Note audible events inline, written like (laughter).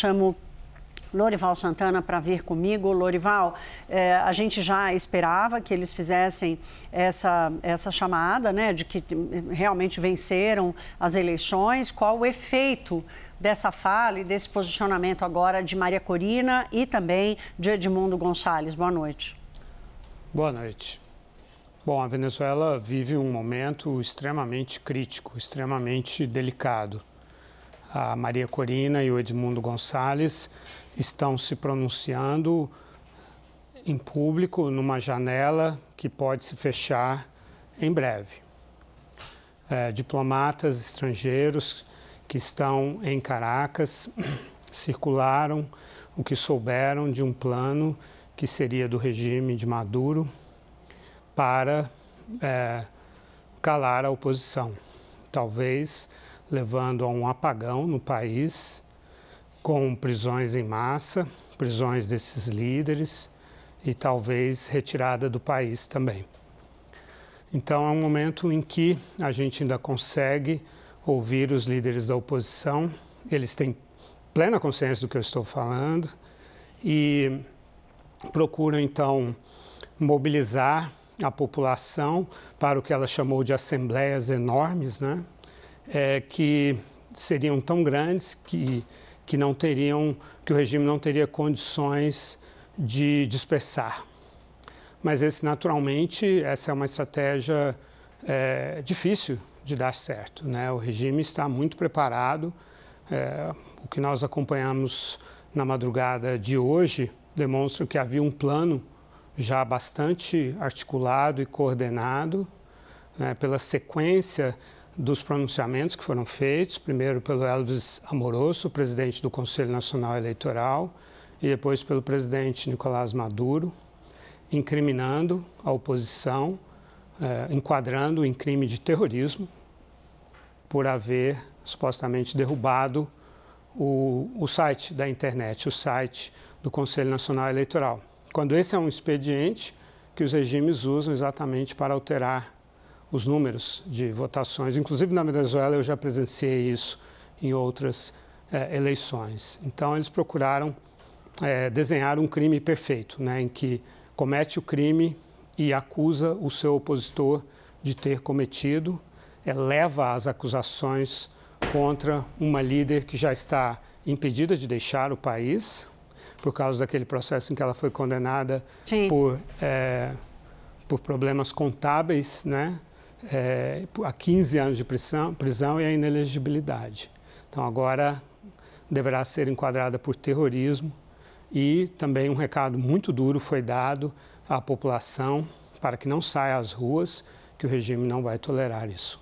chamo Lorival Santana para vir comigo. Lorival, eh, a gente já esperava que eles fizessem essa, essa chamada, né, de que realmente venceram as eleições. Qual o efeito dessa fala e desse posicionamento agora de Maria Corina e também de Edmundo Gonçalves? Boa noite. Boa noite. Bom, a Venezuela vive um momento extremamente crítico, extremamente delicado. A Maria Corina e o Edmundo Gonçalves estão se pronunciando em público numa janela que pode se fechar em breve. É, diplomatas estrangeiros que estão em Caracas (clears throat) circularam o que souberam de um plano que seria do regime de Maduro para é, calar a oposição, talvez levando a um apagão no país, com prisões em massa, prisões desses líderes e talvez retirada do país também. Então é um momento em que a gente ainda consegue ouvir os líderes da oposição, eles têm plena consciência do que eu estou falando e procuram então mobilizar a população para o que ela chamou de assembleias enormes, né? É, que seriam tão grandes que, que não teriam, que o regime não teria condições de dispersar. Mas esse, naturalmente, essa é uma estratégia é, difícil de dar certo. Né? O regime está muito preparado. É, o que nós acompanhamos na madrugada de hoje demonstra que havia um plano já bastante articulado e coordenado né, pela sequência dos pronunciamentos que foram feitos, primeiro pelo Elvis Amoroso, presidente do Conselho Nacional Eleitoral, e depois pelo presidente Nicolás Maduro, incriminando a oposição, eh, enquadrando em crime de terrorismo por haver supostamente derrubado o, o site da internet, o site do Conselho Nacional Eleitoral. Quando esse é um expediente que os regimes usam exatamente para alterar os números de votações. Inclusive na Venezuela eu já presenciei isso em outras é, eleições. Então eles procuraram é, desenhar um crime perfeito, né, em que comete o crime e acusa o seu opositor de ter cometido, é, leva as acusações contra uma líder que já está impedida de deixar o país, por causa daquele processo em que ela foi condenada por, é, por problemas contábeis, né? É, a 15 anos de prisão, prisão e a inelegibilidade. Então, agora deverá ser enquadrada por terrorismo e também um recado muito duro foi dado à população para que não saia às ruas, que o regime não vai tolerar isso.